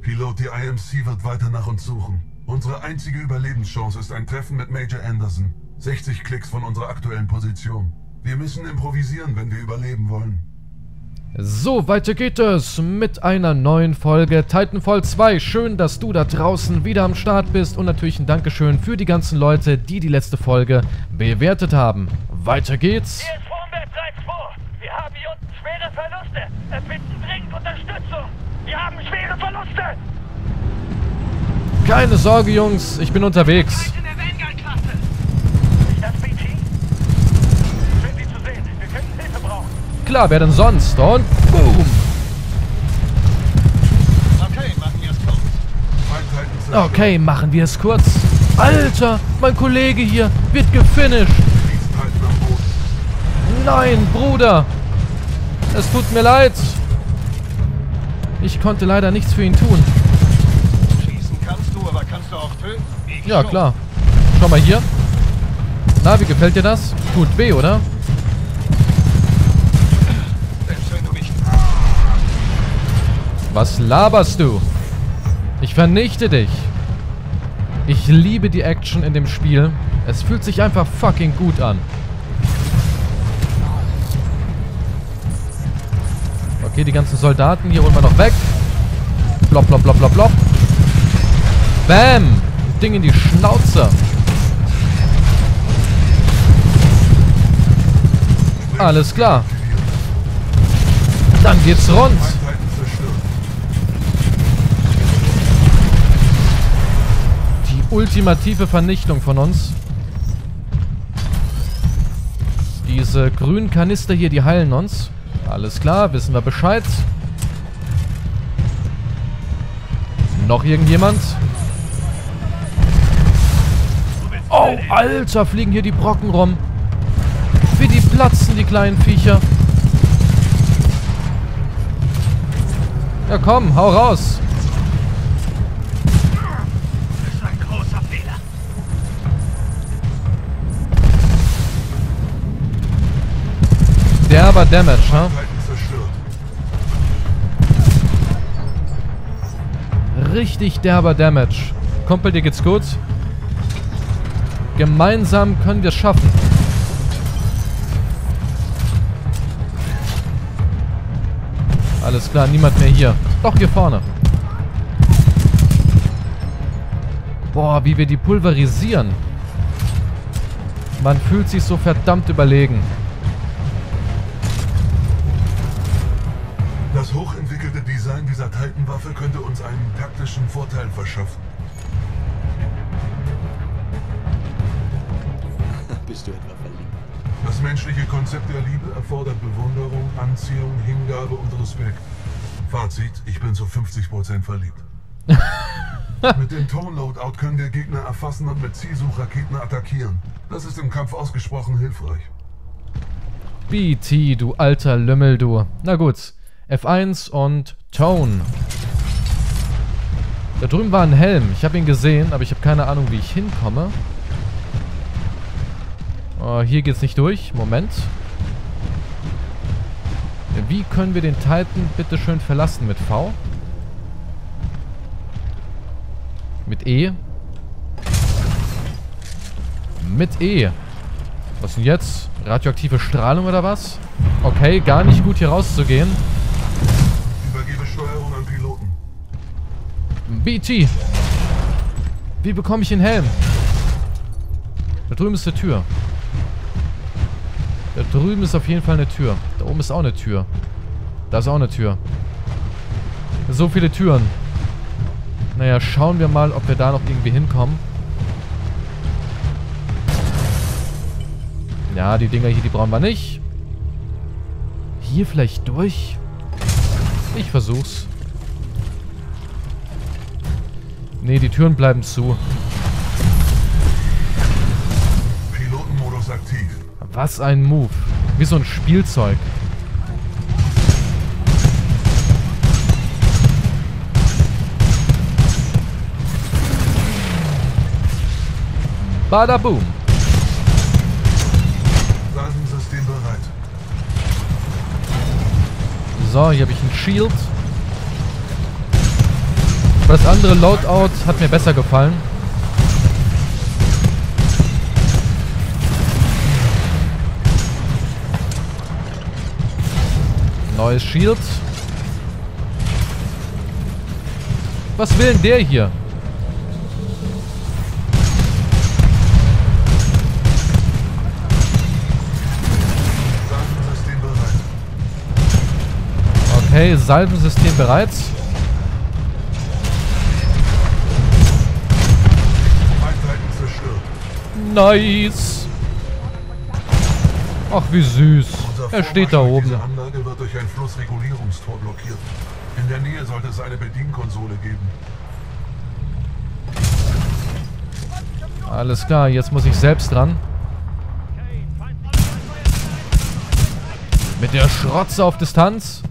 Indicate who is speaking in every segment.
Speaker 1: Pilot, die IMC wird weiter nach uns suchen. Unsere einzige Überlebenschance ist ein Treffen mit Major Anderson. 60 Klicks von unserer aktuellen Position. Wir müssen improvisieren, wenn wir überleben wollen.
Speaker 2: So, weiter geht es mit einer neuen Folge Titanfall 2. Schön, dass du da draußen wieder am Start bist und natürlich ein Dankeschön für die ganzen Leute, die die letzte Folge bewertet haben. Weiter geht's.
Speaker 3: Hier ist Formberg 3-2. Wir haben hier unten schwere Verluste. Erfinden dringend Unterstützung. Wir haben schwere Verluste.
Speaker 2: Keine Sorge, Jungs, ich bin unterwegs.
Speaker 3: in der Vanguard-Klasse. Ist das BT? Schön, Sie zu sehen. Wir könnten Hilfe brauchen.
Speaker 2: Klar, wer denn sonst? Und boom.
Speaker 4: Okay, machen wir es kurz.
Speaker 1: Mein Titan zerstört.
Speaker 2: Okay, machen wir es kurz. Alter, mein Kollege hier wird gefinisht.
Speaker 1: Boden.
Speaker 2: Nein, Bruder. Es tut mir leid. Ich konnte leider nichts für ihn tun.
Speaker 4: Schießen kannst du, aber kannst du auch töten?
Speaker 2: Ja, klar. Schau mal hier. Na, wie gefällt dir das? Tut weh, oder? Was laberst du? Ich vernichte dich. Ich liebe die Action in dem Spiel. Es fühlt sich einfach fucking gut an. Okay, die ganzen Soldaten hier holen wir noch weg. Blop, blop, blop, blop, blop. Bam! Ding in die Schnauze. Alles klar. Dann geht's rund. Die ultimative Vernichtung von uns. Diese grünen Kanister hier, die heilen uns. Alles klar, wissen wir Bescheid. Noch irgendjemand? Oh, Alter, fliegen hier die Brocken rum. Wie die platzen, die kleinen Viecher. Ja komm, hau raus. Derber Damage, ha?
Speaker 1: Zerstört.
Speaker 2: Richtig derber Damage. Kumpel, dir geht's gut? Gemeinsam können wir es schaffen. Alles klar, niemand mehr hier. Doch, hier vorne. Boah, wie wir die pulverisieren. Man fühlt sich so verdammt überlegen.
Speaker 1: Titan-Waffe könnte uns einen taktischen Vorteil verschaffen.
Speaker 5: Bist du etwa verliebt?
Speaker 1: Das menschliche Konzept der Liebe erfordert Bewunderung, Anziehung, Hingabe und Respekt. Fazit, ich bin zu 50% verliebt. mit dem Tone-Loadout können wir Gegner erfassen und mit Zielsuchraketen attackieren. Das ist im Kampf ausgesprochen hilfreich.
Speaker 2: BT, du alter Lümmel, du. Na gut. F1 und Tone. Da drüben war ein Helm. Ich habe ihn gesehen, aber ich habe keine Ahnung, wie ich hinkomme. Oh, hier geht's nicht durch. Moment. Wie können wir den Titan bitte schön verlassen? Mit V? Mit E? Mit E. Was denn jetzt? Radioaktive Strahlung oder was? Okay, gar nicht gut hier rauszugehen. BT. Wie bekomme ich den Helm? Da drüben ist eine Tür. Da drüben ist auf jeden Fall eine Tür. Da oben ist auch eine Tür. Da ist auch eine Tür. So viele Türen. Naja, schauen wir mal, ob wir da noch irgendwie hinkommen. Ja, die Dinger hier, die brauchen wir nicht. Hier vielleicht durch? Ich versuch's. Nee, die Türen bleiben zu.
Speaker 1: Pilotenmodus aktiv.
Speaker 2: Was ein Move. Wie so ein Spielzeug. Bada boom.
Speaker 1: Waffensystem bereit.
Speaker 2: So, hier habe ich ein Shield. Aber das andere Loadout hat mir besser gefallen. Neues Shield. Was will denn der hier?
Speaker 1: Salvensystem bereit.
Speaker 2: Okay, Salbensystem bereits. Nice. Ach, wie süß. Er steht da oben.
Speaker 1: Diese Anlage wird durch ein Flussregulierungstor blockiert. In der Nähe sollte es eine Bedienkonsole geben.
Speaker 2: Alles klar, jetzt muss ich selbst dran. Mit der Schrotze auf Distanz.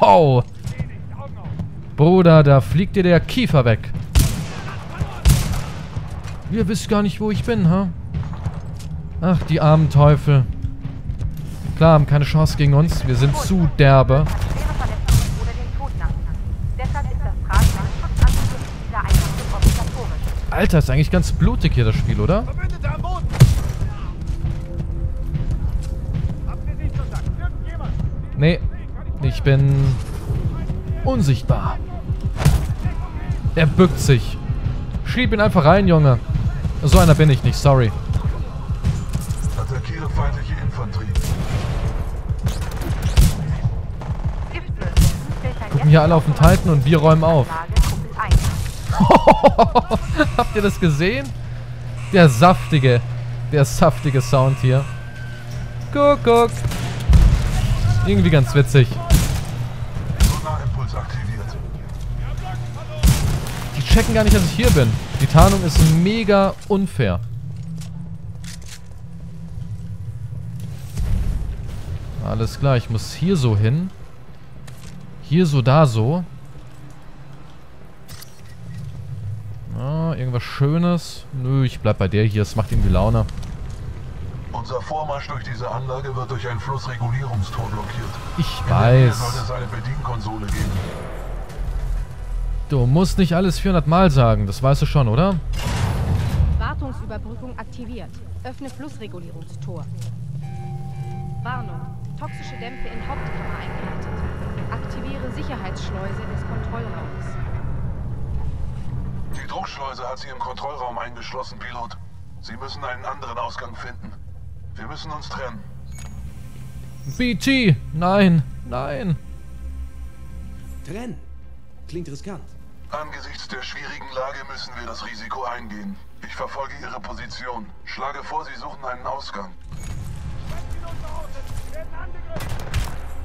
Speaker 2: Oh. Bruder, da fliegt dir der Kiefer weg. Ihr wisst gar nicht, wo ich bin, ha? Ach, die armen Teufel. Klar, haben keine Chance gegen uns. Wir sind zu derbe. Alter, ist eigentlich ganz blutig hier das Spiel, oder? Nee, ich bin unsichtbar. Er bückt sich. Schieb ihn einfach rein, Junge. So einer bin ich nicht, sorry.
Speaker 1: Attackiere feindliche Infanterie.
Speaker 2: Gucken hier alle auf den Titan und wir räumen auf.
Speaker 5: Lage, Kuppel 1.
Speaker 2: Habt ihr das gesehen? Der saftige, der saftige Sound hier. Guck, guck. Irgendwie ganz witzig. Die checken gar nicht, dass ich hier bin. Die Tarnung ist mega unfair. Alles klar, ich muss hier so hin. Hier so, da so. Ah, irgendwas Schönes. Nö, ich bleib bei der hier. Es macht irgendwie Laune.
Speaker 1: Unser Vormarsch durch diese Anlage wird durch ein Flussregulierungstor blockiert.
Speaker 2: Ich
Speaker 1: In der Nähe
Speaker 2: weiß.
Speaker 1: sollte es eine Bedienkonsole geben.
Speaker 2: Du musst nicht alles 400 Mal sagen. Das weißt du schon, oder?
Speaker 6: Wartungsüberbrückung aktiviert. Öffne Flussregulierungstor. Warnung. Toxische Dämpfe in Hauptkammer eingeleitet. Aktiviere Sicherheitsschleuse des Kontrollraums.
Speaker 1: Die Druckschleuse hat sie im Kontrollraum eingeschlossen, Pilot. Sie müssen einen anderen Ausgang finden. Wir müssen uns trennen.
Speaker 2: BT! Nein, nein.
Speaker 7: Trennen. Klingt riskant.
Speaker 1: Angesichts der schwierigen Lage müssen wir das Risiko eingehen. Ich verfolge Ihre Position. Schlage vor, Sie suchen einen Ausgang.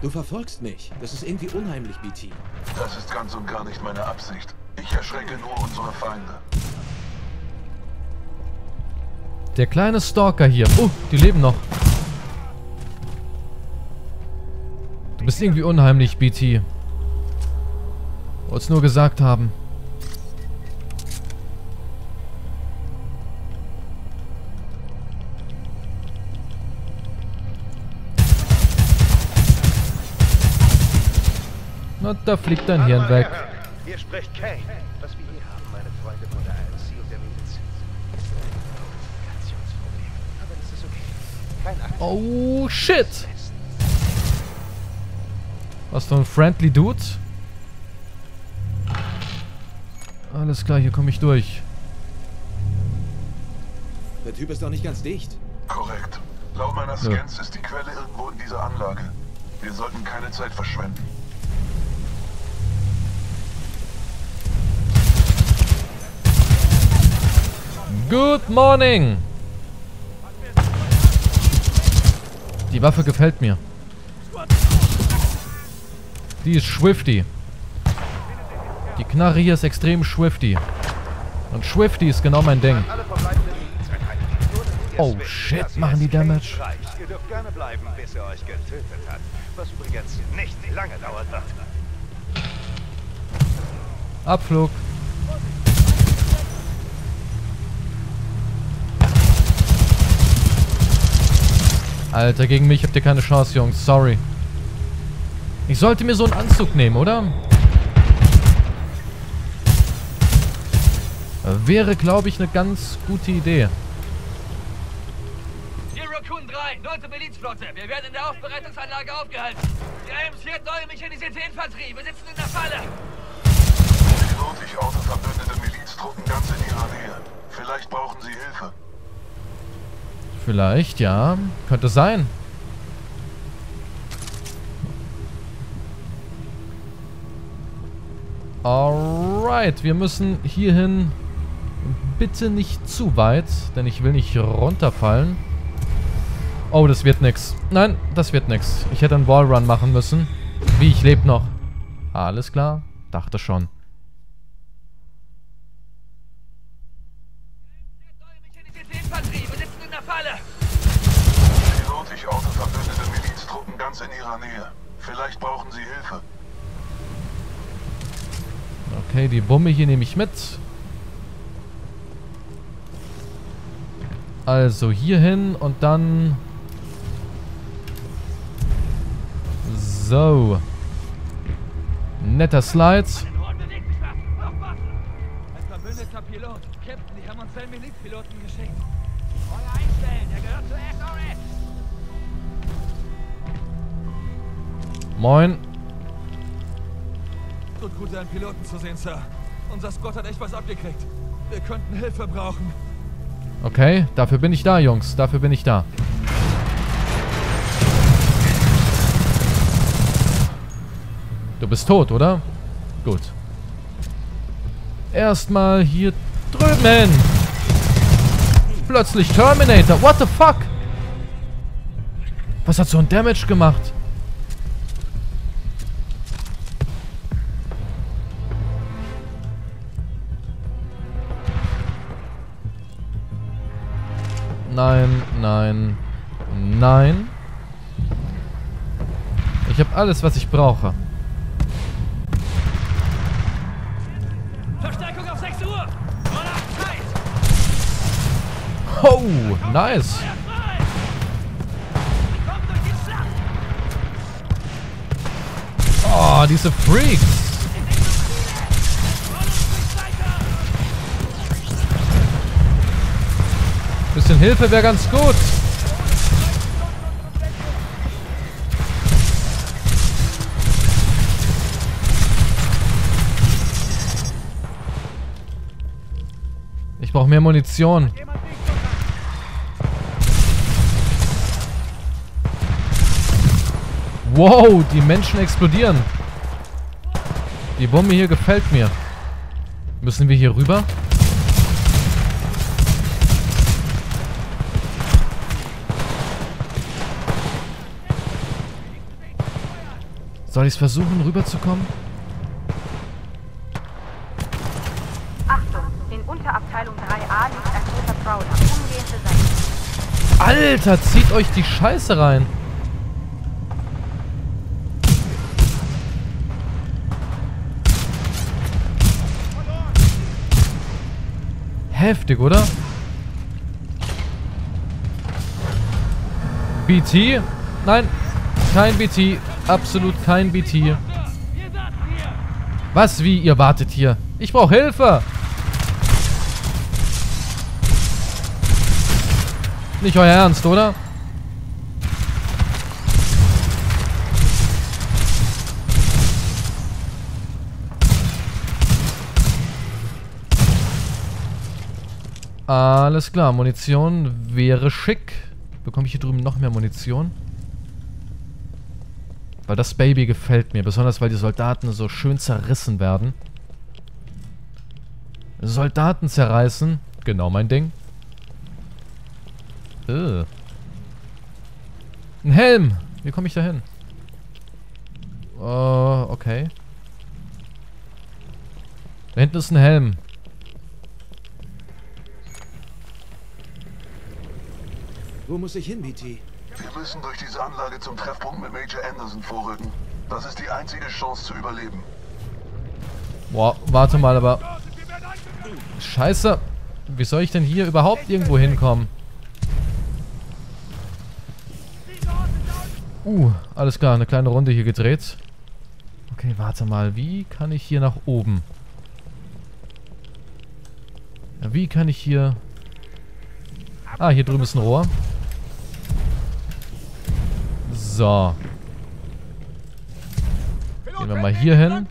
Speaker 7: Du verfolgst mich. Das ist irgendwie unheimlich, BT.
Speaker 1: Das ist ganz und gar nicht meine Absicht. Ich erschrecke nur unsere Feinde.
Speaker 2: Der kleine Stalker hier. Oh, die leben noch. Du bist irgendwie unheimlich, BT. Wollt's nur gesagt haben. Na, da fliegt dein Hirn weg.
Speaker 4: Hier spricht Kane. Was wir hier haben, meine Freunde von der ANC und der Miliz. Kommunikationsproblem. Aber das ist okay. Kein Angst.
Speaker 2: Oh, shit. Was für ein friendly Dude. Alles klar, hier komme ich durch.
Speaker 7: Der Typ ist doch nicht ganz dicht.
Speaker 1: Korrekt. Laut meiner Scans ist die Quelle irgendwo in dieser Anlage. Wir sollten keine Zeit verschwenden.
Speaker 2: Good morning. Die Waffe gefällt mir. Die ist swifty. Die Knarre hier ist extrem swifty. Und swifty ist genau mein Ding. Oh, shit, machen die Damage.
Speaker 4: Ihr dürft gerne bleiben, bis er euch getötet hat. Was übrigens nicht lange dauern wird.
Speaker 2: Abflug. Alter, gegen mich habt ihr keine Chance, Jungs. Sorry. Ich sollte mir so einen Anzug nehmen, oder? Wäre, glaube ich, eine ganz gute Idee.
Speaker 3: Hier Raccoon 3, 9. Milizflotte. Wir werden in der Aufbereitungsanlage aufgehalten. Die IM-4 neue mechanisierte Infanterie. Wir sitzen in der Falle.
Speaker 1: Pilotisch autoverbündete Miliztruppen ganz in ihrer Nähe. Vielleicht brauchen sie Hilfe.
Speaker 2: Vielleicht, ja. Könnte sein. Alright, wir müssen hierhin. Bitte nicht zu weit, denn ich will nicht runterfallen. Oh, das wird nix. Nein, das wird nix. Ich hätte einen Wallrun machen müssen. Wie, ich lebe noch. Alles klar. Dachte schon.
Speaker 3: In
Speaker 1: ihrer Nähe. Vielleicht brauchen sie Hilfe.
Speaker 2: Okay, die Bombe hier nehme ich mit. Also hierhin und dann... So. Netter Slide. Moin.
Speaker 8: Tut gut, einen Piloten zu sehen, Sir. Unser Squad hat echt was abgekriegt. Wir könnten Hilfe brauchen.
Speaker 2: Okay, dafür bin ich da, Jungs. Dafür bin ich da. Du bist tot, oder? Gut. Erstmal hier drüben. Plötzlich Terminator. What the fuck? Was hat so ein Damage gemacht? Nein, nein, nein. Ich habe alles, was ich brauche.
Speaker 3: Verstärkung auf 6 Uhr.
Speaker 2: Oh, nice. Oh, diese Freaks. Bisschen Hilfe wäre ganz gut. Ich brauche mehr Munition. Wow, die Menschen explodieren. Die Bombe hier gefällt mir. Müssen wir hier rüber? Soll ich es versuchen, rüberzukommen?
Speaker 5: Achtung, in Unterabteilung 3a liegt ein toter Prowler. Umgehend beseitigen.
Speaker 2: Alter, zieht euch die Scheiße rein. Heftig, oder? BT? Nein, kein BT. Absolut kein BT. Was, wie, ihr wartet hier? Ich brauche Hilfe! Nicht euer Ernst, oder? Alles klar, Munition wäre schick. Bekomme ich hier drüben noch mehr Munition? Weil das Baby gefällt mir, besonders weil die Soldaten so schön zerrissen werden. Soldaten zerreißen, genau mein Ding. Äh. Ein Helm! Wie komme ich da hin? Äh, okay. Da hinten ist ein Helm.
Speaker 7: Wo muss ich hin, BT?
Speaker 1: Wir müssen durch diese Anlage zum Treffpunkt mit Major Anderson vorrücken. Das ist die einzige Chance zu überleben.
Speaker 2: Boah, warte mal, aber... Scheiße. Wie soll ich denn hier überhaupt irgendwo hinkommen? Uh, alles klar, eine kleine Runde hier gedreht. Okay, warte mal. Wie kann ich hier nach oben? Wie kann ich hier... Ah, hier drüben ist ein Rohr. So. Gehen wir mal hier hin.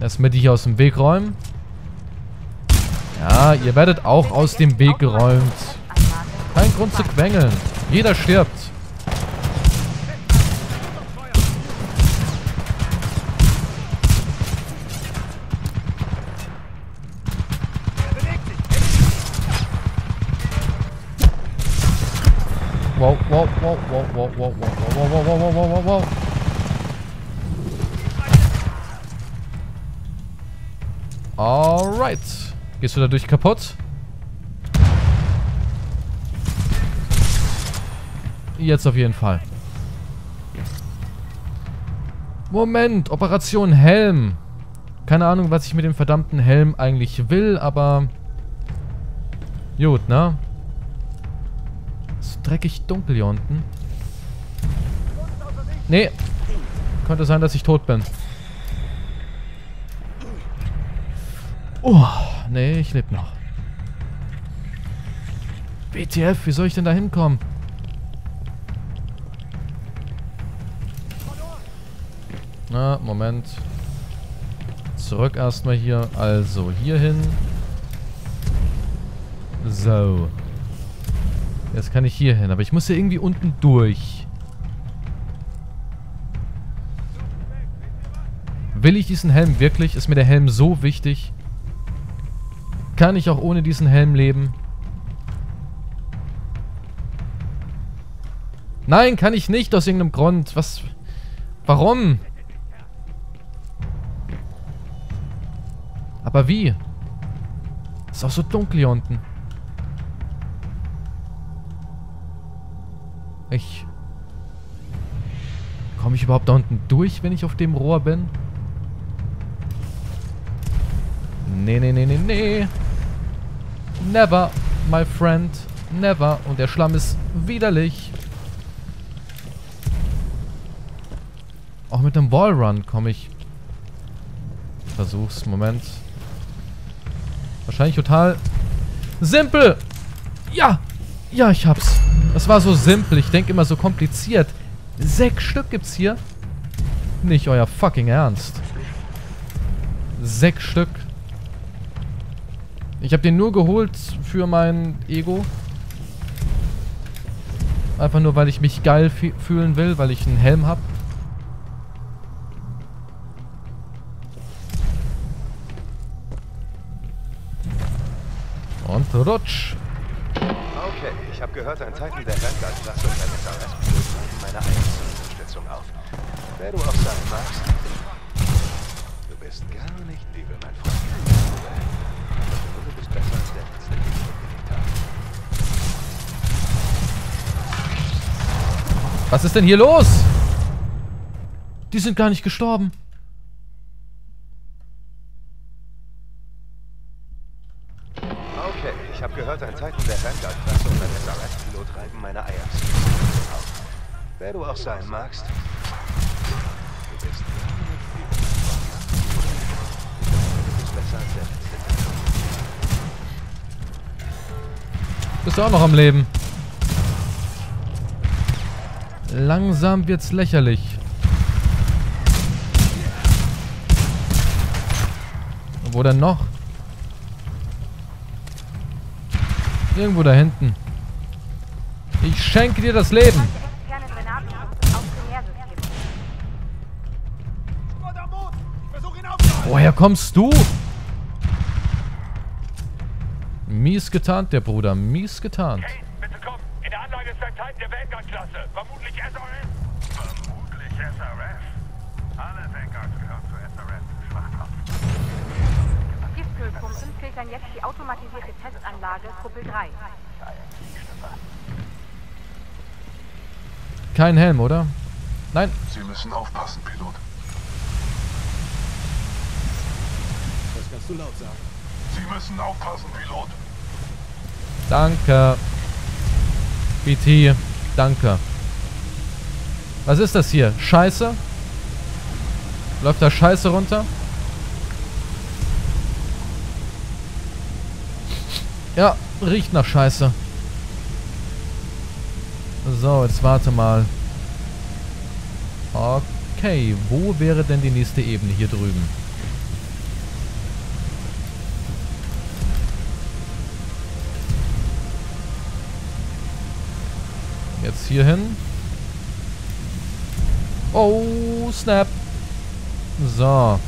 Speaker 2: Erstmal die hier aus dem Weg räumen. Ja, ihr werdet auch aus dem Weg geräumt. Kein Grund zu quengeln. Jeder stirbt. Alright. Gehst du dadurch kaputt? Jetzt auf jeden Fall. Moment, Operation Helm. Keine Ahnung, was ich mit dem verdammten Helm eigentlich will, aber... Gut, ne? Ist dreckig dunkel hier unten. Nee. Könnte sein, dass ich tot bin. Oh, nee, ich lebe noch. WTF, wie soll ich denn da hinkommen? Na, Moment. Zurück erstmal hier. Also, hier hin. So. Jetzt kann ich hier hin. Aber ich muss ja irgendwie unten durch. Will ich diesen Helm wirklich? Ist mir der Helm so wichtig? Kann ich auch ohne diesen Helm leben? Nein, kann ich nicht aus irgendeinem Grund. Was? Warum? Aber wie? Ist auch so dunkel hier unten. Ich... Komme ich überhaupt da unten durch, wenn ich auf dem Rohr bin? Nee, nee, nee, nee, nee. Never, my friend. Never. Und der Schlamm ist widerlich. Auch mit dem Wallrun komme ich... Versuch's. Moment. Wahrscheinlich total simpel. Ja. Ja, ich hab's. Das war so simpel. Ich denke immer so kompliziert. Sechs Stück gibt's hier. Nicht euer fucking Ernst. Sechs Stück. Ich habe den nur geholt für mein Ego. Einfach nur, weil ich mich geil fühlen will, weil ich einen Helm habe. Und rutsch.
Speaker 4: Okay, ich habe gehört, ein Titan der Vanguard-Klasse und ein SRS-Pilot nehmen meine Einsatzunterstützung auf. Wer du auch sein magst, du bist gar nicht übel, mein Freund.
Speaker 2: Was ist denn hier los? Die sind gar nicht gestorben.
Speaker 4: Okay, ich habe gehört, ein Titan der Vanguard-Klasse und ein SRS-Pilot reiben meine Eier. Wer du auch sein magst, du bist besser als der letzte.
Speaker 2: Bist du auch noch am Leben? Langsam wird's lächerlich. Wo denn noch? Irgendwo da hinten. Ich schenke dir das Leben. Woher kommst du? Mies getarnt, der Bruder. Mies getarnt.
Speaker 9: Bitte komm, in der Der Vanguard-Klasse. Vermutlich SRS. Vermutlich SRS. Alle Vanguards gehören zu SRS. Schwachkopf.
Speaker 5: Giftkühlpumpen filtern jetzt die automatisierte Testanlage Kuppel 3.
Speaker 2: Kein Helm, oder? Nein.
Speaker 1: Sie müssen aufpassen, Pilot.
Speaker 7: Das kannst du laut sagen.
Speaker 1: Sie müssen aufpassen, Pilot.
Speaker 2: Danke. BT, Danke. Was ist das hier? Scheiße? Läuft da Scheiße runter? Ja, riecht nach Scheiße. So, jetzt warte mal. Okay, wo wäre denn die nächste Ebene? Hier drüben. Jetzt hier hin. Oh, snap. So.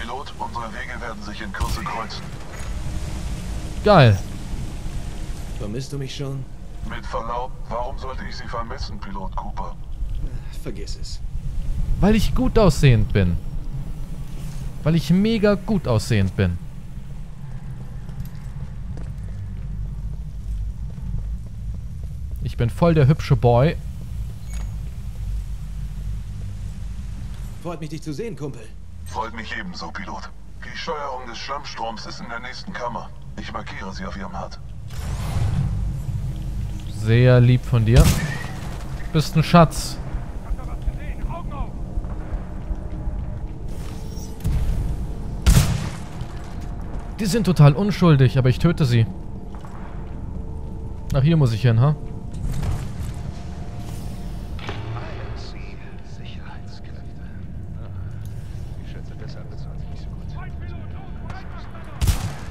Speaker 1: Pilot, unsere Wege werden sich in Kürze kreuzen.
Speaker 2: Geil.
Speaker 7: Vermisst du mich schon?
Speaker 1: Mit Verlaub, warum sollte ich Sie vermissen, Pilot Cooper?
Speaker 7: Vergiss es.
Speaker 2: Weil ich gut aussehend bin. Weil ich mega gut aussehend bin. Ich bin voll der hübsche Boy.
Speaker 7: Freut mich, dich zu sehen, Kumpel.
Speaker 1: Freut mich ebenso, Pilot. Die Steuerung des Schlammstroms ist in der nächsten Kammer. Ich markiere sie auf Ihrem HUD.
Speaker 2: Sehr lieb von dir. Bist ein Schatz. Die sind total unschuldig, aber ich töte sie. Nach hier muss ich hin, ha?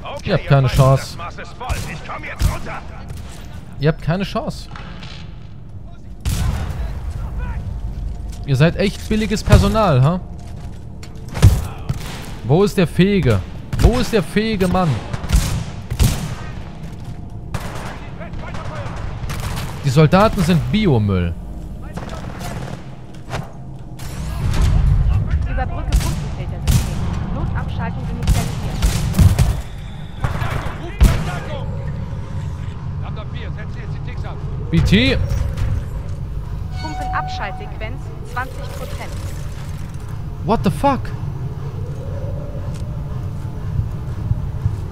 Speaker 9: Okay,
Speaker 2: Ihr habt keine Chance. Ihr habt keine Chance. Ihr seid echt billiges Personal, ha? Wo ist der Fähige? Wo ist der fähige Mann? Die Soldaten sind Biomüll.
Speaker 5: Überbrücke Pumpenfiltersystem. Notabschaltung initialisiert.
Speaker 3: Lambda 4, setzt jetzt die Ticks ab.
Speaker 2: BT,
Speaker 5: Pumpenabschaltsequenz 20%.
Speaker 2: what the fuck?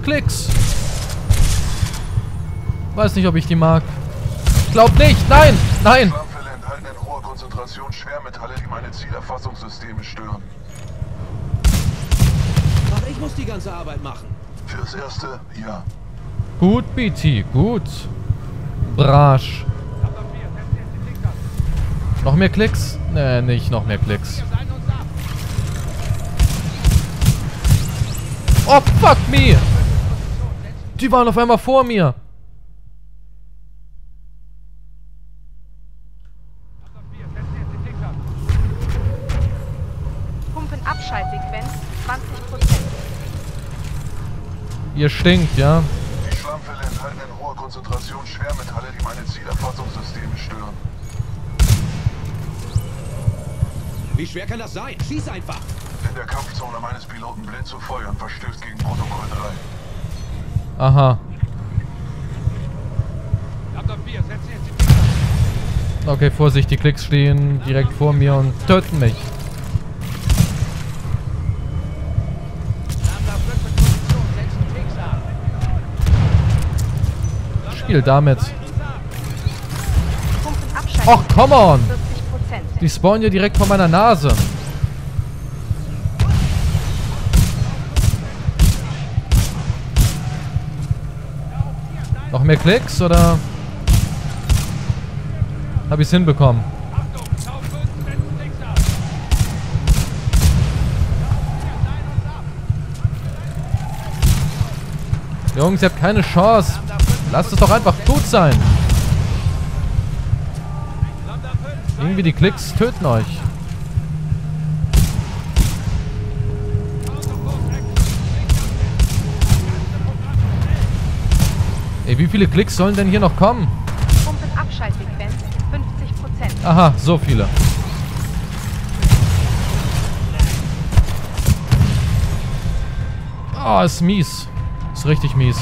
Speaker 2: Klicks. Weiß nicht, ob ich die mag. Ich glaub nicht. Nein, nein.
Speaker 1: Schlammfälle enthalten in hoher Konzentration Schwermetalle, die meine Zielerfassungssysteme stören.
Speaker 7: Auch ich muss die ganze Arbeit machen.
Speaker 1: Fürs Erste, ja.
Speaker 2: Gut, BT, gut. Brasch.
Speaker 3: Lambda 4, setzt jetzt die Ticks ab.
Speaker 2: Noch mehr Klicks? Nee, nicht noch mehr Klicks. Oh, fuck me! Die waren auf einmal vor mir.
Speaker 3: Lambda 4, setzt jetzt die Ticks ab.
Speaker 5: Pumpenabschaltsequenz 20%.
Speaker 2: Ihr stinkt, ja?
Speaker 1: Die Schlammfälle enthalten in hoher Konzentration Schwermetalle, die meine Zielerfassungssysteme stören.
Speaker 7: Wie schwer kann das sein? Schieß einfach!
Speaker 1: In der Kampfzone meines Piloten blind zu feuern verstößt gegen Protokoll 3.
Speaker 2: Aha.
Speaker 3: Lambda 4, setzt jetzt die Ticks ab.
Speaker 2: Okay, Vorsicht, die Klicks stehen direkt vor mir und töten mich.
Speaker 3: Lambda 5 in Position, setzt die Ticks ab.
Speaker 2: Spiel damit. Och, come on!
Speaker 5: 40%.
Speaker 2: Die spawnen ja direkt vor meiner Nase. Noch mehr Klicks oder habe ich es hinbekommen?
Speaker 3: Achtung, Tau 5, setzt die Ticks ab.
Speaker 2: Jungs, ihr habt keine Chance. Lasst es doch einfach gut sein.
Speaker 3: Lambda 5,
Speaker 2: Irgendwie die Klicks töten euch. Viele Klicks sollen denn hier noch kommen?
Speaker 5: Pumpenabschaltsequenz 50%.
Speaker 2: Aha, so viele. Ah, ist mies. Ist richtig mies.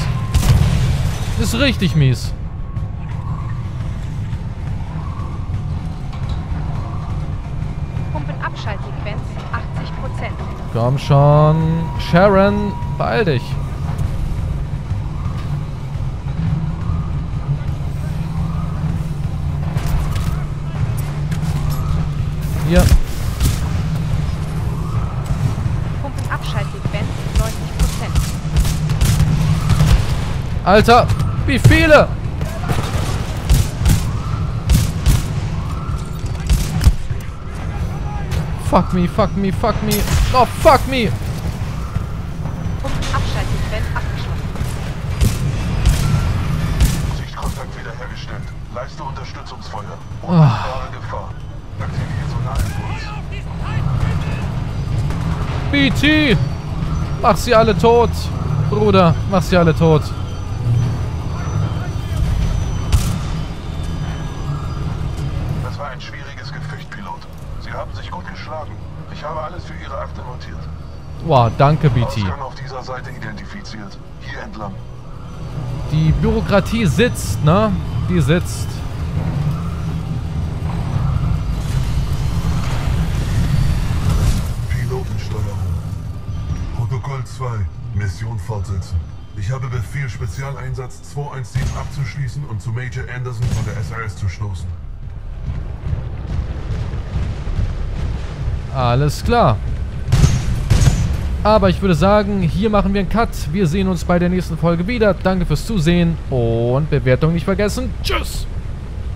Speaker 2: Ist richtig mies.
Speaker 5: Pumpenabschaltsequenz 80%.
Speaker 2: Komm schon. Sharon, beeil dich. Alter, wie viele? Fuck me, fuck me, fuck me. Oh, fuck me.
Speaker 5: Abschaltsequenz abgeschlossen.
Speaker 1: Sichtkontakt wiederhergestellt. Leiste Unterstützungsfeuer. Unmittelbare Gefahr. Aktiviere Sonarimpuls.
Speaker 2: BT! Mach sie alle tot. Bruder, mach sie alle tot. Wow, danke, BT. Die Bürokratie sitzt, ne? Die sitzt.
Speaker 1: Pilotensteuerung. Protokoll 2. Mission fortsetzen. Ich habe Befehl, Spezialeinsatz 217 abzuschließen und zu Major Anderson von der SRS zu stoßen.
Speaker 2: Alles klar. Aber ich würde sagen, hier machen wir einen Cut. Wir sehen uns bei der nächsten Folge wieder. Danke fürs Zusehen und Bewertung nicht vergessen. Tschüss!